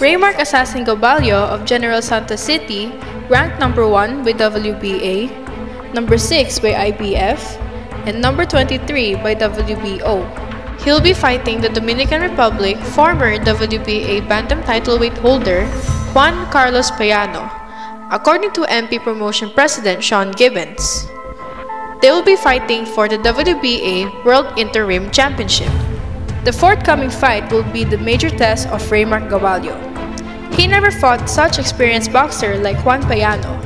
Reymark Assassin Gaballo of General Santos City ranked number 1 by WBA, number 6 by IBF, and number 23 by WBO. He'll be fighting the Dominican Republic former WBA bantam titleweight holder Juan Carlos Payano, according to MP Promotion President Sean Gibbons. They will be fighting for the WBA World Interim Championship. The forthcoming fight will be the major test of Reymark Gaballo. He never fought such experienced boxer like Juan Payano.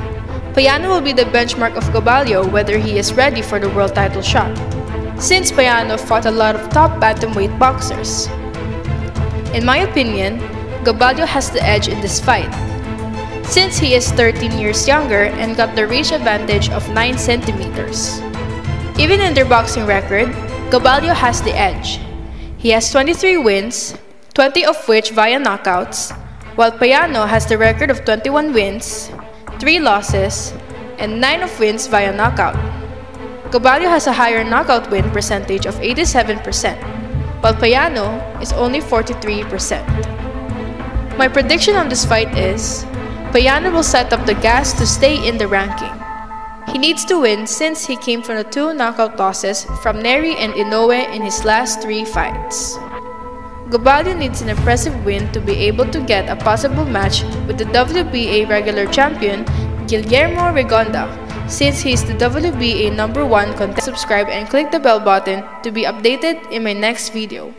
Payano will be the benchmark of Gaballo whether he is ready for the world title shot, since Payano fought a lot of top bantamweight boxers. In my opinion, Gaballo has the edge in this fight, since he is 13 years younger and got the reach advantage of 9 centimeters. Even in their boxing record, Gaballo has the edge. He has 23 wins, 20 of which via knockouts, while Payano has the record of 21 wins, 3 losses, and 9 of wins via knockout. Gaballo has a higher knockout win percentage of 87%, while Payano is only 43%. My prediction on this fight is Payano will set up the gas to stay in the ranking. He needs to win since he came from the two knockout losses from Nery and Inoue in his last three fights. Gaballo needs an impressive win to be able to get a possible match with the WBA regular champion Guillermo Rigondeaux since he is the WBA number 1 contender. Subscribe and click the bell button to be updated in my next video.